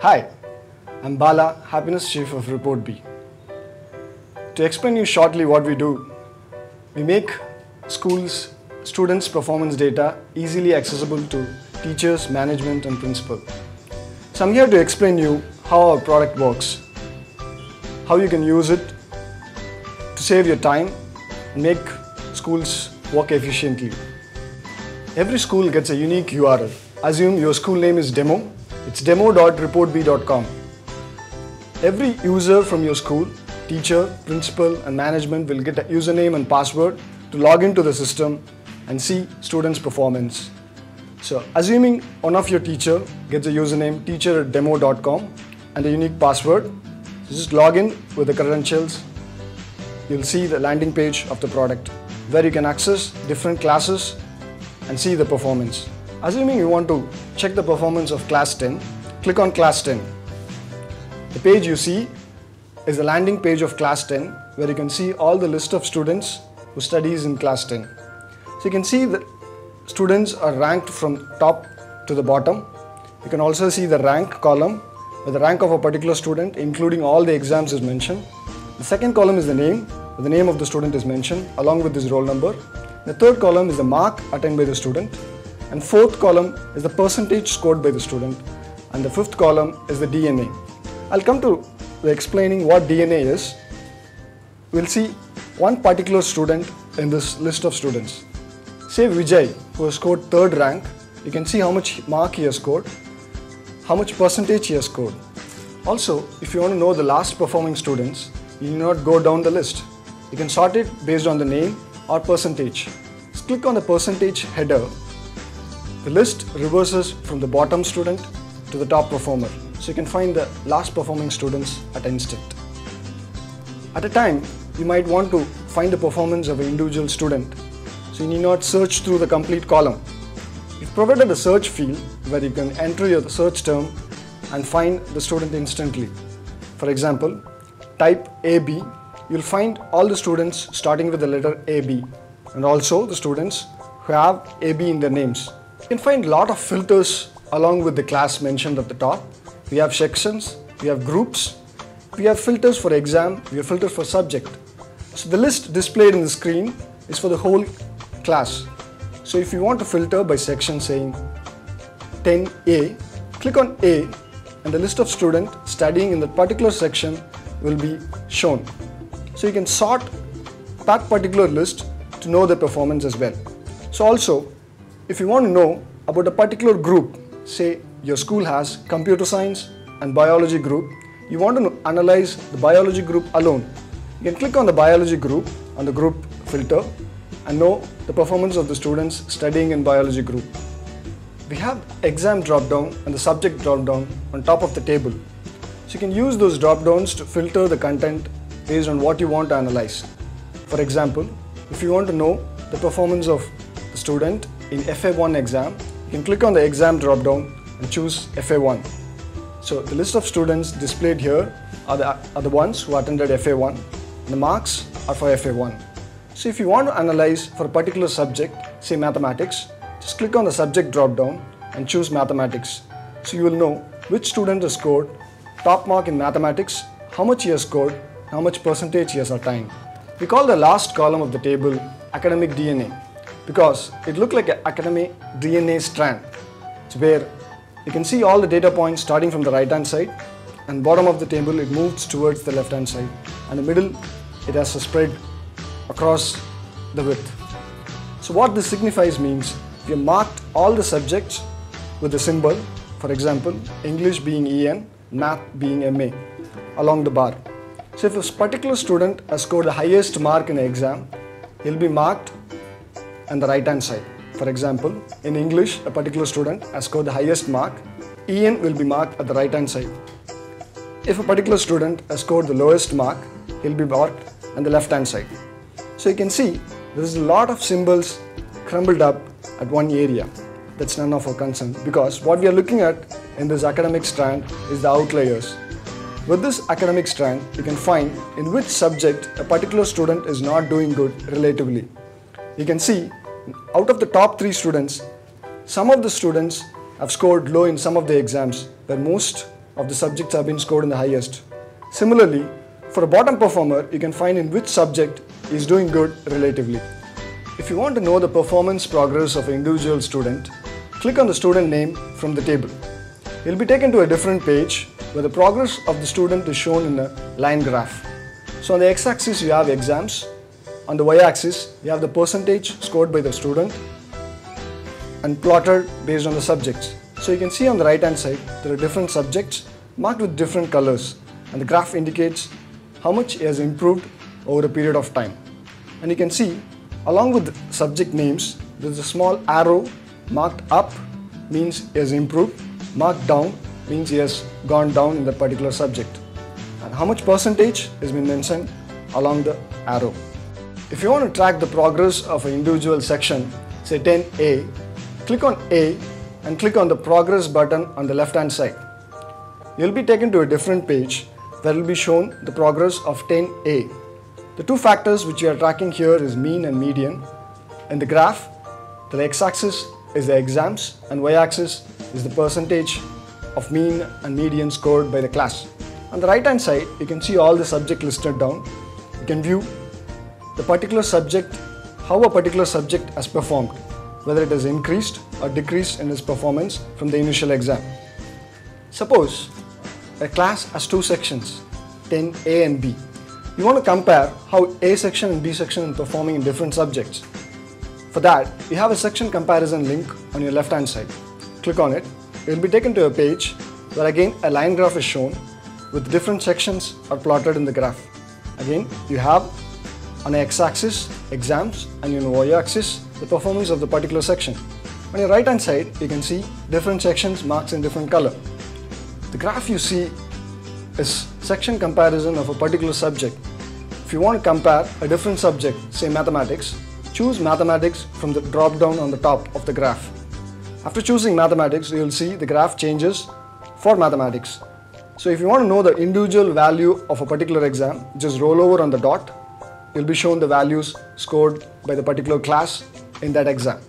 Hi, I'm Bala, Happiness Chief of Report Bee. To explain you shortly what we do, we make schools students' performance data easily accessible to teachers, management and principal. So I'm here to explain you how our product works, how you can use it to save your time and make schools work efficiently. Every school gets a unique URL. Assume your school name is demo. It's demo.reportbee.com. Every user from your school, teacher, principal and management will get a username and password to log into the system and see students' performance. So assuming one of your teacher gets a username teacher at demo.com and a unique password, so just log in with the credentials. You'll see the landing page of the product where you can access different classes and see the performance. Assuming you want to check the performance of class 10, click on class 10. The page you see is the landing page of class 10 where you can see all the list of students who studies in class 10. So you can see that students are ranked from top to the bottom. You can also see the rank column where the rank of a particular student including all the exams is mentioned. The second column is the name, where the name of the student is mentioned along with his roll number. The third column is the mark attained by the student. And fourth column is the percentage scored by the student. And the fifth column is the DNA. I'll come to explaining what DNA is. We'll see one particular student in this list of students. Say Vijay, who has scored third rank, you can see how much mark he has scored, how much percentage he has scored. Also, if you want to know the last performing students, you need not go down the list. You can sort it based on the name or percentage. Just click on the percentage header. The list reverses from the bottom student to the top performer. So you can find the last performing students at an instant. At a time, you might want to find the performance of an individual student. So you need not search through the complete column. We've provided a search field where you can enter your search term and find the student instantly. For example, type AB, you'll find all the students starting with the letter AB and also the students who have AB in their names. You can find a lot of filters along with the class mentioned at the top. We have sections, we have groups, we have filters for exam, we have filters for subject. So the list displayed in the screen is for the whole class. So if you want to filter by section saying 10A, click on A and the list of students studying in that particular section will be shown. So you can sort that particular list to know the performance as well. So also, if you want to know about a particular group, say your school has computer science and biology group, you want to analyze the biology group alone. You can click on the biology group on the group filter and know the performance of the students studying in biology group. We have exam drop down and the subject drop down on top of the table. So you can use those drop downs to filter the content based on what you want to analyze. For example, if you want to know the performance of the student in FA1 exam, you can click on the exam drop down and choose FA1. So the list of students displayed here are the, are the ones who attended FA1. And the marks are for FA1. So if you want to analyze for a particular subject, say mathematics, just click on the subject drop down and choose mathematics. So you will know which student has scored top mark in mathematics, how much he has scored, how much percentage he has attained. We call the last column of the table academic DNA because it looked like an academic DNA strand. It's where you can see all the data points starting from the right hand side and bottom of the table it moves towards the left hand side and the middle it has a spread across the width. So what this signifies means we have marked all the subjects with a symbol, for example, English being EN, Math being MA, along the bar. So if a particular student has scored the highest mark in an exam, he'll be marked on the right hand side. For example, in English, a particular student has scored the highest mark, EN will be marked at the right hand side. If a particular student has scored the lowest mark, he'll be marked on the left hand side. So you can see there is a lot of symbols crumbled up at one area. That's none of our concern because what we are looking at in this academic strand is the outliers. With this academic strand, you can find in which subject a particular student is not doing good relatively. You can see out of the top three students, some of the students have scored low in some of the exams, where most of the subjects have been scored in the highest. Similarly, for a bottom performer, you can find in which subject is doing good relatively. If you want to know the performance progress of an individual student, click on the student name from the table. You'll be taken to a different page where the progress of the student is shown in a line graph. So on the x-axis you have exams, on the y-axis you have the percentage scored by the student and plotted based on the subjects. So you can see on the right hand side there are different subjects marked with different colors and the graph indicates how much he has improved over a period of time. And you can see along with the subject names there is a small arrow marked up means he has improved, marked down means he has gone down in that particular subject. And how much percentage has been mentioned along the arrow. If you want to track the progress of an individual section, say 10A, click on A and click on the progress button on the left hand side. You'll be taken to a different page where will be shown the progress of 10A. The two factors which you are tracking here is mean and median. In the graph, the x-axis is the exams and y-axis is the percentage of mean and median scored by the class. On the right hand side, you can see all the subject listed down. You can view the particular subject, how a particular subject has performed, whether it has increased or decreased in its performance from the initial exam. Suppose a class has two sections, 10A and B. You want to compare how A section and B section are performing in different subjects. For that, you have a section comparison link on your left hand side. Click on it. You will be taken to a page where again a line graph is shown with different sections are plotted in the graph. Again, you have on x-axis exams and on y-axis the performance of the particular section. On your right hand side, you can see different sections marked in different color. The graph you see is section comparison of a particular subject. If you want to compare a different subject, say mathematics, choose mathematics from the drop down on the top of the graph. After choosing mathematics, you will see the graph changes for mathematics. So if you want to know the individual value of a particular exam, just roll over on the dot. You'll be shown the values scored by the particular class in that exam.